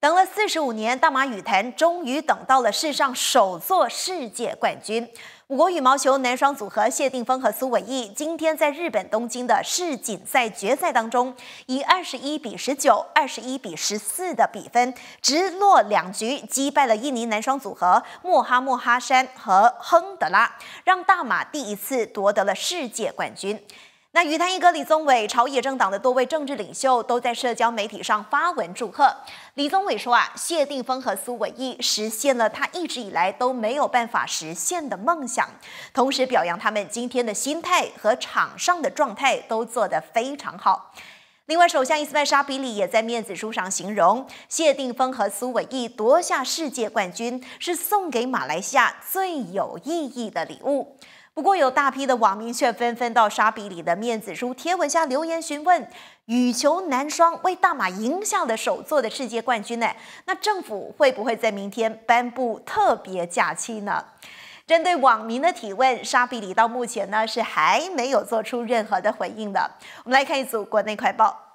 等了四十五年，大马羽坛终于等到了世上首座世界冠军。我国羽毛球男双组合谢定峰和苏伟毅今天在日本东京的世锦赛决赛当中，以二十一比十九、二十一比十四的比分，直落两局击败了印尼男双组合莫哈莫哈山和亨德拉，让大马第一次夺得了世界冠军。那羽坛一哥李宗伟，朝野政党的多位政治领袖都在社交媒体上发文祝贺。李宗伟说啊，谢定峰和苏伟毅实现了他一直以来都没有办法实现的梦想，同时表扬他们今天的心态和场上的状态都做得非常好。另外，首相伊斯麦沙比里也在面子书上形容，谢定峰和苏伟毅夺下世界冠军是送给马来西亚最有意义的礼物。不过，有大批的网民却纷纷到沙比里的面子书贴文下留言询问：羽球男双为大马赢下了首座的世界冠军呢？那政府会不会在明天颁布特别假期呢？针对网民的提问，沙比里到目前呢是还没有做出任何的回应的。我们来看一组国内快报。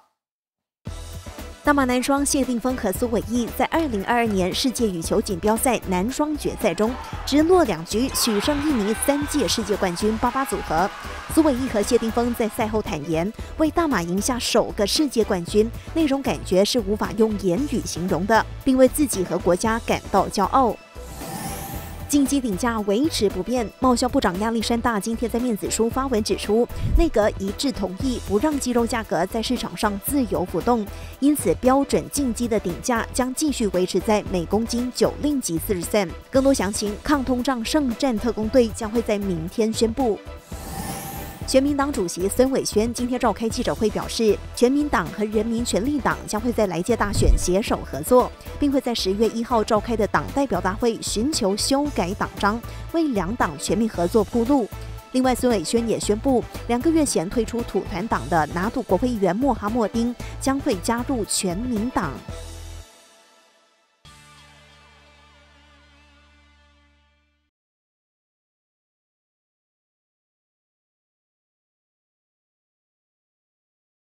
大马男双谢定峰和苏伟毅在二零二二年世界羽球锦标赛男双决赛中直落两局取胜印尼三届世界冠军八八组合。苏伟毅和谢定峰在赛后坦言，为大马赢下首个世界冠军，那种感觉是无法用言语形容的，并为自己和国家感到骄傲。进鸡顶价维持不变。贸销部长亚历山大今天在面子书发文指出，内阁一致同意不让鸡肉价格在市场上自由浮动，因此标准进鸡的顶价将继续维持在每公斤九令吉四十 c。更多详情，抗通胀圣战特工队将会在明天宣布。全民党主席孙伟轩今天召开记者会，表示，全民党和人民权利党将会在来届大选携手合作，并会在十月一号召开的党代表大会寻求修改党章，为两党全面合作铺路。另外，孙伟轩也宣布，两个月前退出土团党的拿督国会议员莫哈默丁将会加入全民党。